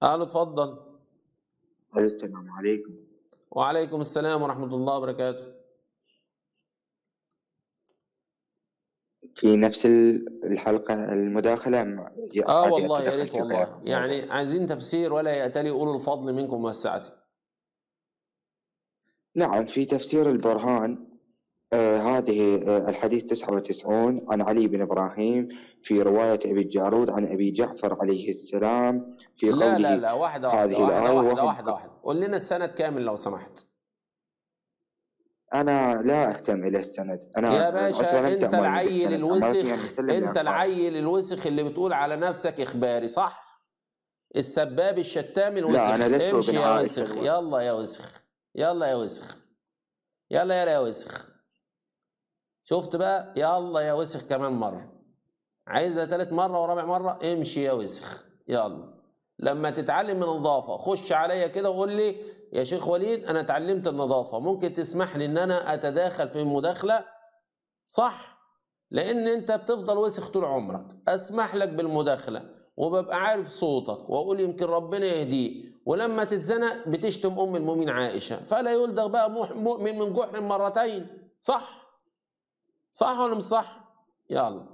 قالوا اتفضل. السلام عليكم. وعليكم السلام ورحمة الله وبركاته. في نفس ال- الحلقة المداخلة مع- آه والله يا ريت والله. يعني عايزين تفسير ولا يأتلي أولو الفضل منكم والسعة نعم في تفسير البرهان. آه هذه آه الحديث 99 عن علي بن إبراهيم في رواية أبي الجارود عن أبي جعفر عليه السلام في لا لا قوله لا واحدة هذه واحدة واحدة الآية واحدة وهم واحدة واحدة. قول لنا السند كامل لو سمحت. أنا لا أهتم إلى السند. أنا يا باشا أنت العيل الوسخ أنت العيل الوسخ اللي بتقول على نفسك إخباري صح؟ السباب الشتام الوسخ. لا أنا لست امشي يا وسخ. يلا يا وسخ. يلا يا وسخ. يلا يا وسخ. شفت بقى؟ يلا يا وسخ كمان مرة. عايزها تالت مرة ورابع مرة؟ امشي يا وسخ. يلا. لما تتعلم من النظافة خش عليا كده وقول لي يا شيخ وليد أنا اتعلمت النظافة. ممكن تسمح لي إن أنا أتداخل في المداخلة صح. لأن أنت بتفضل وسخ طول عمرك. أسمح لك بالمداخلة وببقى عارف صوتك وأقول يمكن ربنا يهديه. ولما تتزنق بتشتم أم المؤمنين عائشة. فلا يلدغ بقى مؤمن من جحر مرتين. صح. صح ولا مش صح؟ يلا.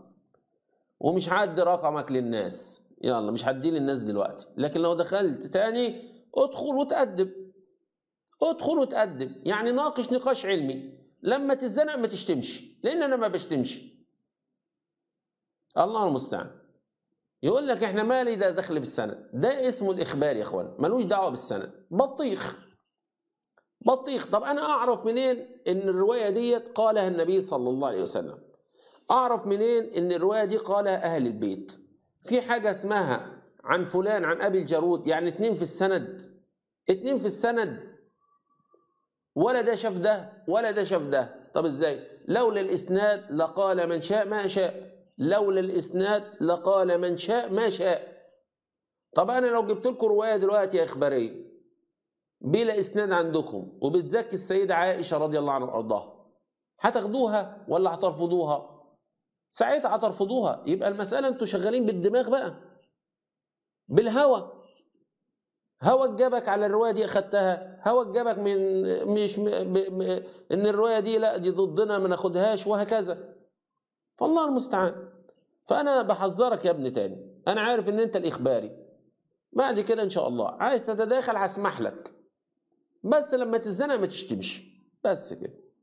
ومش هعدي رقمك للناس. يلا مش هديه للناس دلوقتي. لكن لو دخلت تاني ادخل وتأدب. ادخل وتأدب. يعني ناقش نقاش علمي. لما تتزنق ما تشتمش. لأن أنا ما بشتمش. الله المستعان. يقول لك إحنا مالي ده دخل في ده اسمه الإخبار يا إخوان. ملوش دعوة بالسند بطيخ. بطيخ. طب أنا أعرف منين إن الرواية ديت قالها النبي صلى الله عليه وسلم؟ أعرف منين إن الرواية دي قالها أهل البيت؟ في حاجة اسمها عن فلان عن أبي الجارود يعني اتنين في السند. اتنين في السند. ولا ده شاف ده ولا ده شاف ده. طب إزاي؟ لولا الاسناد لقال من شاء ما شاء. لولا الاسناد لقال من شاء ما شاء. طب أنا لو جبت لكم رواية دلوقتي اخباريه بلا إسناد عندكم وبتزكي السيدة عائشة رضي الله عنها وأرضاها. هتاخدوها ولا هترفضوها؟ ساعتها هترفضوها. يبقى المسألة أنتوا شغالين بالدماغ بقى. بالهوى هوى جابك على الرواية دي أخدتها؟ هوى جابك من مش. ب... إن الرواية دي لا دي ضدنا ما ناخدهاش وهكذا. فالله المستعان. فأنا بحذرك يا ابني تاني. أنا عارف إن أنت الإخباري. بعد كده إن شاء الله. عايز تتداخل هسمح لك. بس لما تتزنق ما تشتمش. بس كده.